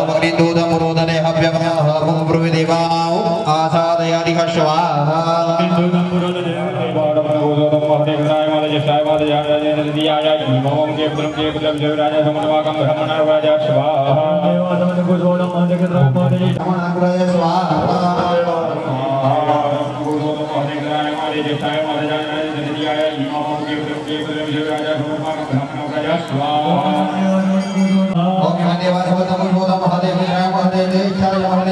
ओमग्निदूतमुरोदने हव्यमः पुंब्रुविदेवाौ आसादयादिह स्वाहा। रमणाग्रय स्वाहा महादेव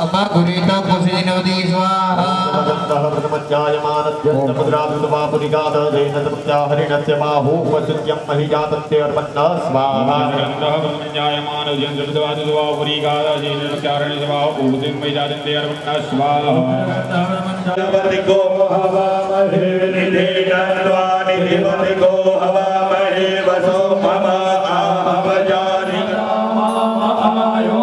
निर्बोधारि मका गुप्ते अयम्मा अबा गुरीता कुसिनवदी स्वाहा हरिणस्य बाहू वसुत्यं महिजातस्य स्वाहा आहवजानि आयो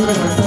Gracias.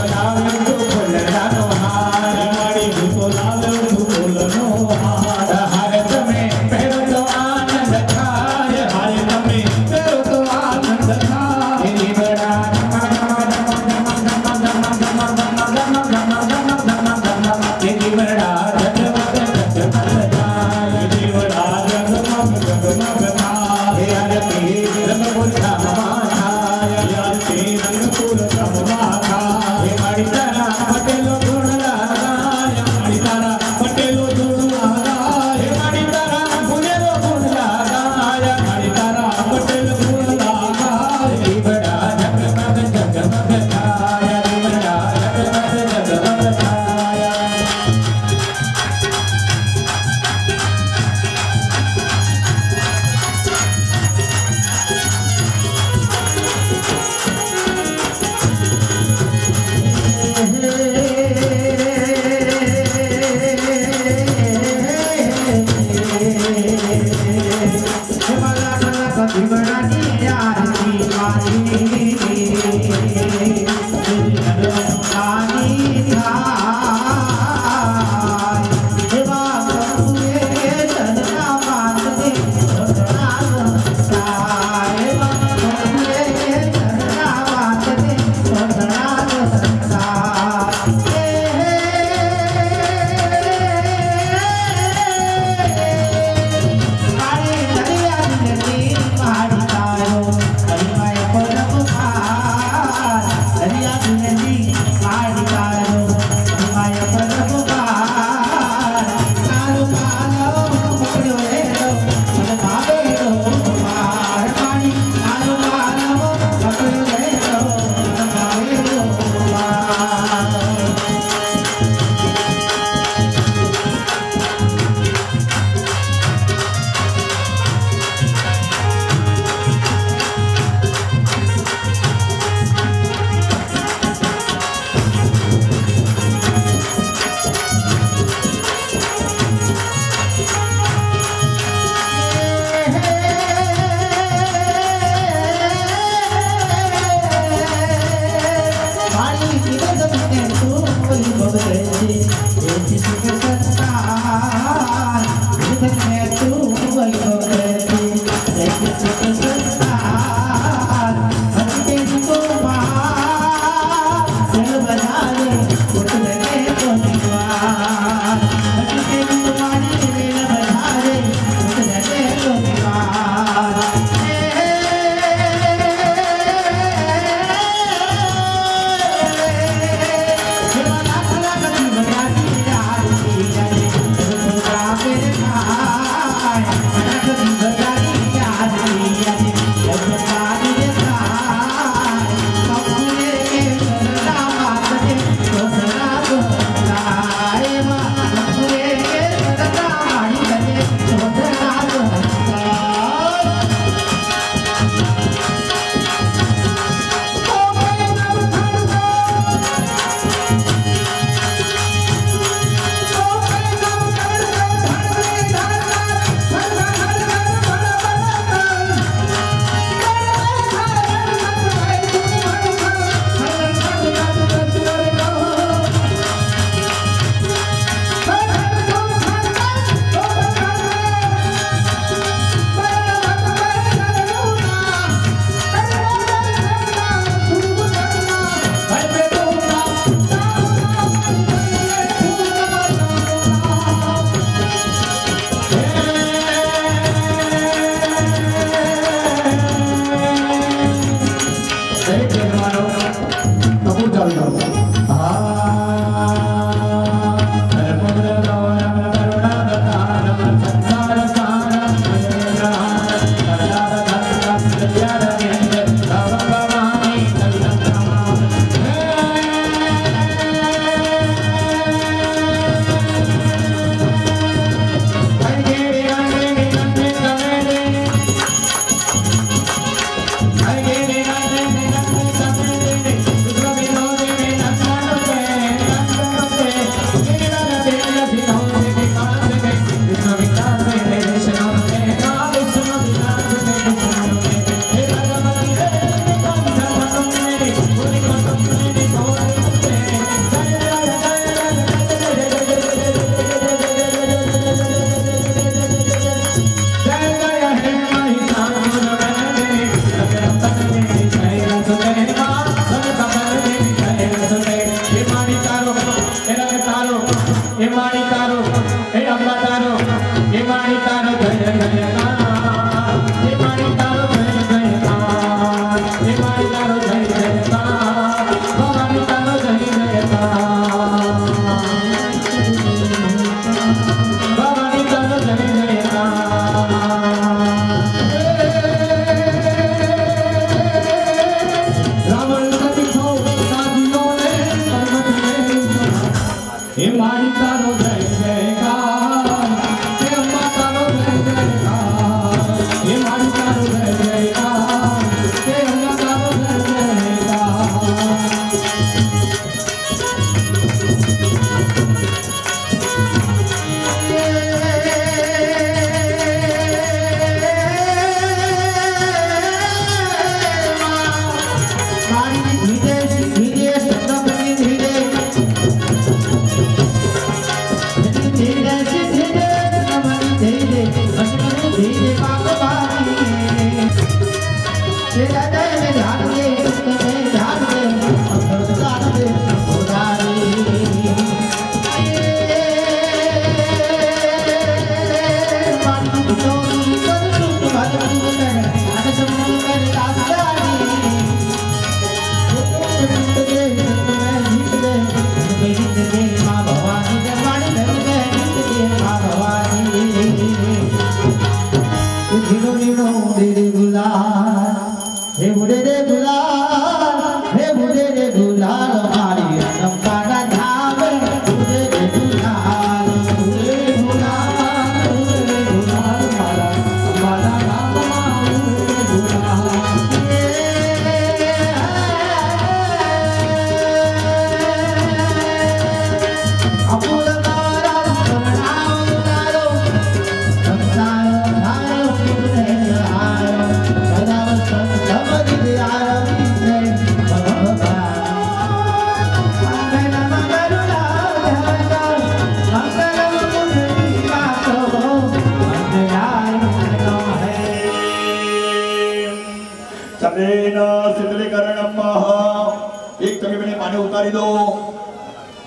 ચંદ્રને પાણી ઉતારી દો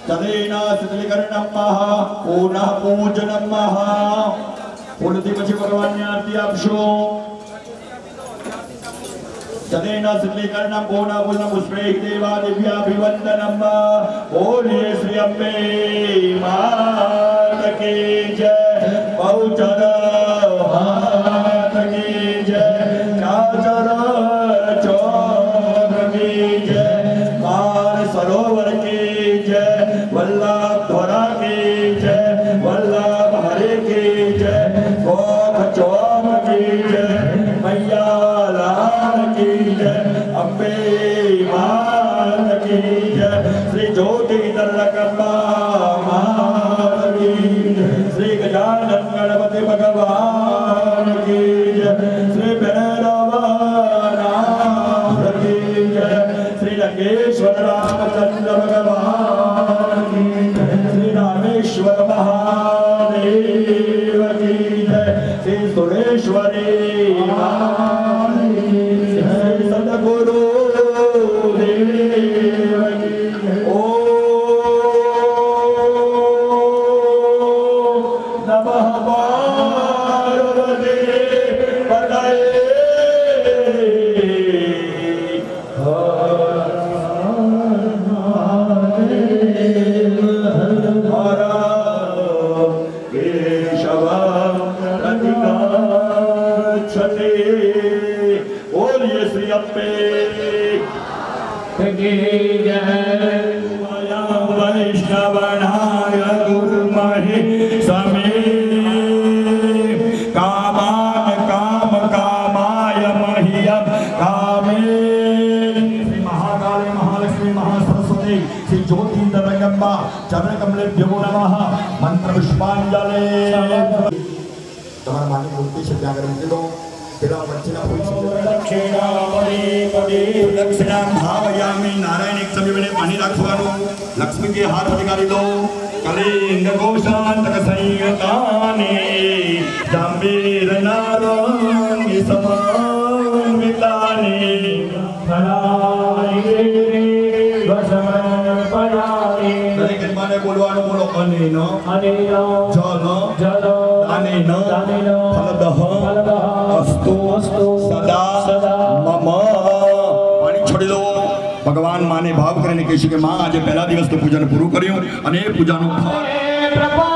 ચંદ્રેન શીતલીકરણમ પુનઃ પૂજનમ ફૂલથી પછી ભગવાનને આરતી આપશો ચંદ્રેન શીતલીકરણમ પુનઃ પૂજન પુષ્પે દેવા દિવ્યાભિવંદનમ બોલીએ શ્રી અંબે માત કી બોલીએ શ્રી અંબે વૈષ્ણવનાય ગુરુમહે સમે કામાન કામ કામાય મહ્યમ કામે શ્રી મહાકાલે મહાલક્ષ્મી મહાસરસ્વતી શ્રી જ્યોતિર્દરંગમ્બા ચરણકમલેભ્યો નમઃ મંત્ર પુષ્પાંજલિ તમારા માની મૂર્તિ છે ત્યાં આગળ મૂકી દો નારાયણ લક્ષ્મી કે હાથ અધિકારી દો કલિંગ ગોશાંતક સંયતાને બોલવાનું બોલો. અને નો અને જલ દાનેન ફલદઃ અસ્તુ સદા મમ પાણી છોડી દો ભગવાન માને ભાવ કરીને કહીશું કે માં આજે પહેલા દિવસનું પૂજન પૂરું કર્યું અને એ પૂજાનું ફળ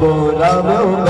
bola meu